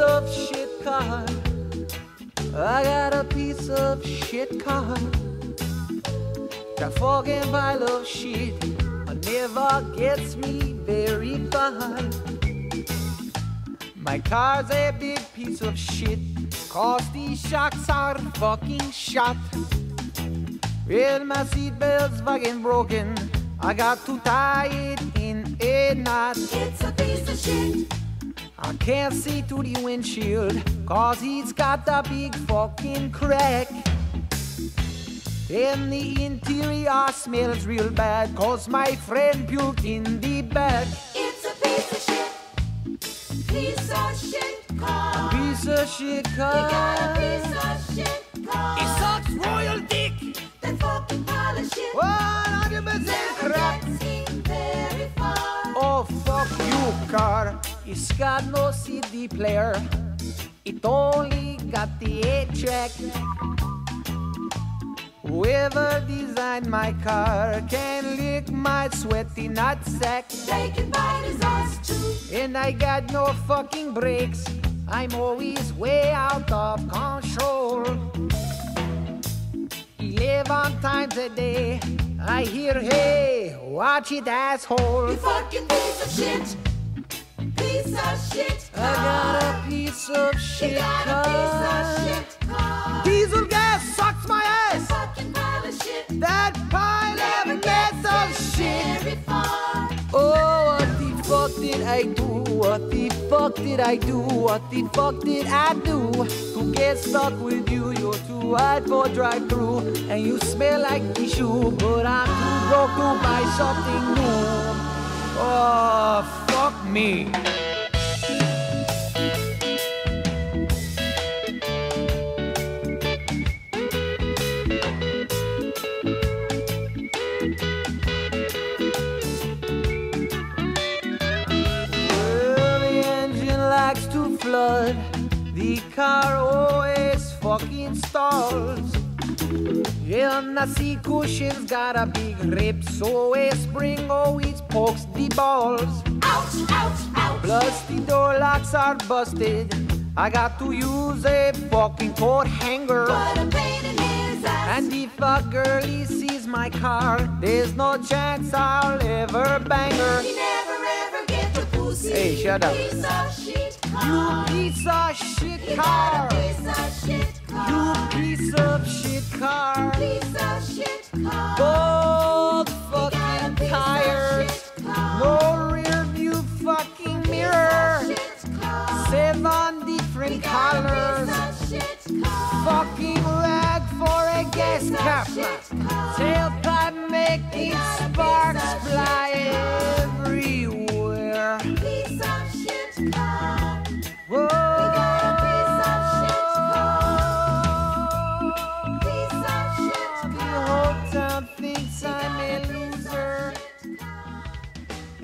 of shit car. I got a piece of shit car. That fucking pile of shit uh, never gets me very far. My car's a big piece of shit, cause these shocks are fucking shot. Well, my seatbelt's fucking broken. I got to tie it in a knot. It's a piece of shit. I can't see through the windshield, cause he's got a big fucking crack. And the interior smells real bad, cause my friend puked in the back. Shit car. You got a piece of shit. It sucks royal dick. That fucking pile of shit. 100% Never crap. gets him very far. Oh, fuck you, car. It's got no CD player. It only got the 8 track. Whoever designed my car can lick my sweaty nutsack. They can bite his ass too. And I got no fucking brakes. I'm always way out of control. Eleven times a day, I hear, hey, watch it, asshole. You fucking piece of shit. Piece of shit car. I got a piece of You shit got a piece of shit car. Diesel gas sucks my ass. Fucking pile of shit. That pile Never of gets of shit. Oh, what the fuck did I do? What the fuck did I do? What the fuck did I do to get stuck with you? You're too hot for drive through, and you smell like tissue. But I'm too broke to buy something new. Oh, fuck me. The car always fucking stalls. Yeah, and the seat cushion's got a big rip, so a spring always pokes the balls. Ouch, ouch, ouch. Plus the door locks are busted. I got to use a fucking coat hanger. What a pain in his ass. And if a girlie sees my car, there's no chance I'll ever bang her. He never ever get the pussy. Hey, shut up. Shit You piece of shit You car. got a piece of shit You piece of shit car. Piece of shit car. Both You got a fucking piece of tires. shit car. No rear view fucking Piece mirror. car. Seven different colors. piece of shit car. Fucking rag for a gas cap.